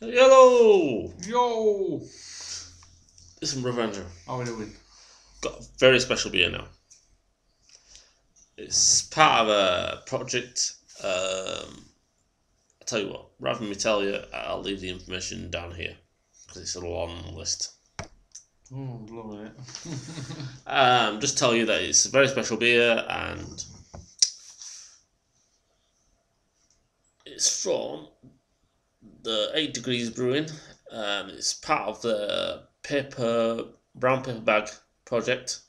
Hello! Yo! Listen, Brother Andrew, How are doing? got a very special beer now. It's part of a project. Um, I'll tell you what, rather than me tell you, I'll leave the information down here because it's a long list. Oh, loving it. Um, just tell you that it's a very special beer and it's from the Eight Degrees Brewing. Um, it's part of the paper brown paper bag project.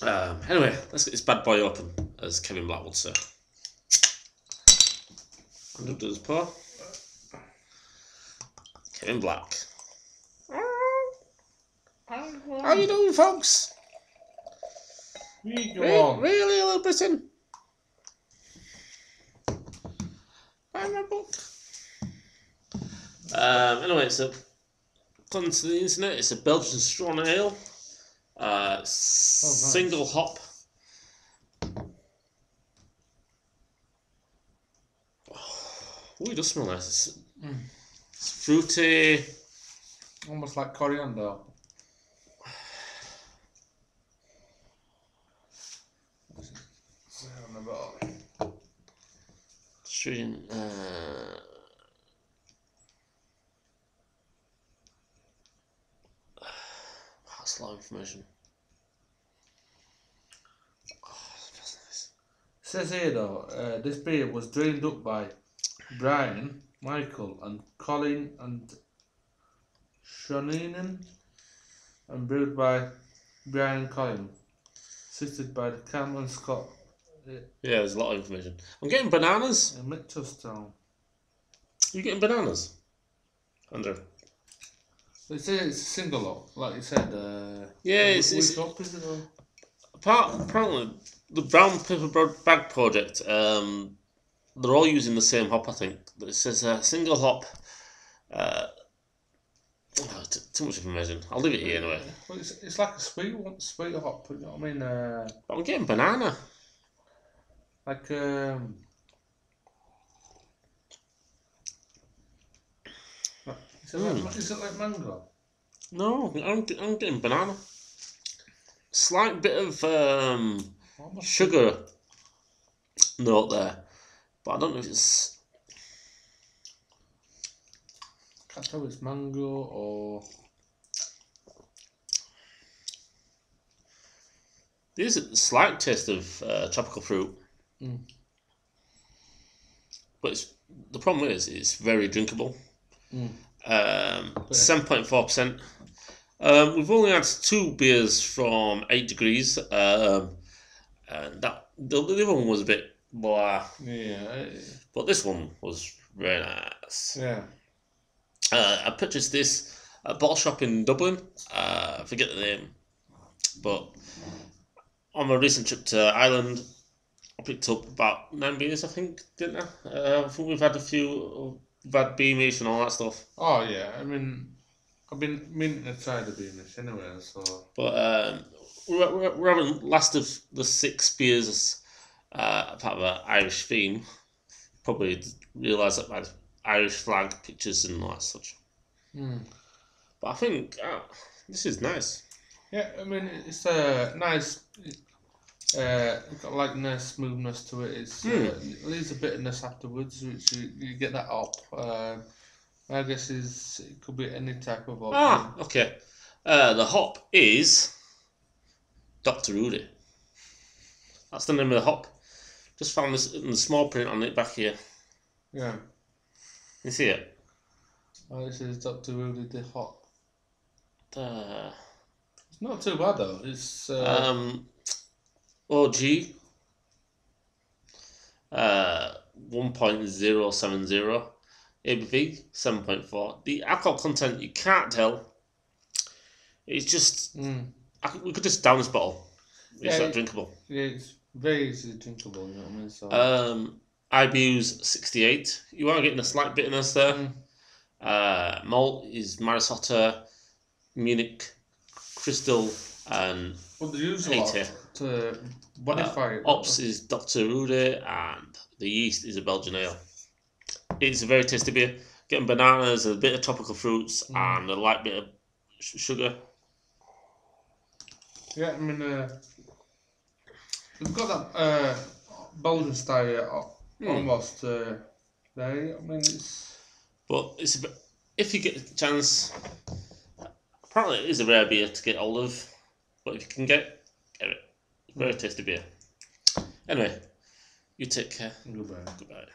Um, anyway, let's get this bad boy open, as Kevin Black would say. And up to his pour. Kevin Black. How are you doing, folks? Re- really, Little Britain? Um, anyway, it's a according to the internet, it's a Belgian strong ale. Uh, single hop. Oh, it does smell nice. It's, Mm. it's fruity. Almost like coriander. Say on the bottom. String, uh, that's a lot of information. Oh, nice. Says here though, uh, this beer was drained up by Brian, Michael, and Colin and Seáneen, and brewed by Brian Colin, assisted by the Cameron Scott Yeah, there's a lot of information. I'm getting bananas. in Mitchelstown. you getting bananas? Andrew? It says it's a single lot, like you said. Uh, Yeah, it's, it's hop is it? apart, apparently the brown paper bag project. Um, they're all using the same hop. I think it says uh, single hop. Uh, oh, t- too much information. I'll leave it here anyway. Well, it's, it's like a sweet one, sweet hop. You know what I mean? Uh, I'm getting banana. Like um. Is it, like, is it like mango? No, I'm, I'm getting banana. Slight bit of um, sugar note there, but I don't know if it's. Can't tell if it's mango or There's a slight taste of uh, tropical fruit, Mm. but it's, the problem is it's very drinkable. Mm. Um, Seven point four percent. Um, we've only had two beers from Eight Degrees, um, and that the, the other one was a bit blah, yeah, but this one was very nice. yeah. Uh, I purchased this at a bottle shop in Dublin. Uh, I forget the name, but on my recent trip to Ireland, I picked up about nine beers. I think, didn't I? Uh, I think we've had a few. We've had Beamish and all that stuff. Oh yeah, I mean, I've been meaning to try the Beamish anyway, so But um, we're, we're, we're having last of the six beers uh, part of an Irish theme. Probably realise that by the Irish flag pictures and all that such. mm. But I think uh, this is nice. yeah. I mean, it's a nice. Uh, it's got like nice smoothness to it. It's uh, it leaves a bitterness afterwards, which you, you get that up. Uh, I guess is it could be any type of hop. Ah, okay. Uh, the hop is Dr. Rudi. That's the name of the hop. Just found this in the small print on it back here. Yeah. You see it? Oh, this is Dr. Rudi the Hop. Uh, It's not too bad though. It's uh, um, OG. Uh, 1.070. ABV, 7.4. The alcohol content, you can't tell. It's just, mm, I, we could just down this bottle. It's Yeah, that drinkable. yeah, it's very easily drinkable. You know what I mean? So Um, IBU's 68. You are getting a slight bitterness there. Mm. Uh, malt is Maris Otter, Munich, Crystal, and Well, they use a lot 80. to modify it. Ops is Dr. Rudi, and the yeast is a Belgian ale. It's a very tasty beer. Getting bananas, a bit of tropical fruits, Mm. and a light bit of sh- sugar. Yeah, I mean, uh, we've got that uh, Belgian style uh, almost uh, there. I mean, it's But it's a bit, if you get a chance, apparently it is a rare beer to get hold of. But if you can get, it, get it. Very tasty beer. Anyway, you take care. goodbye. Goodbye.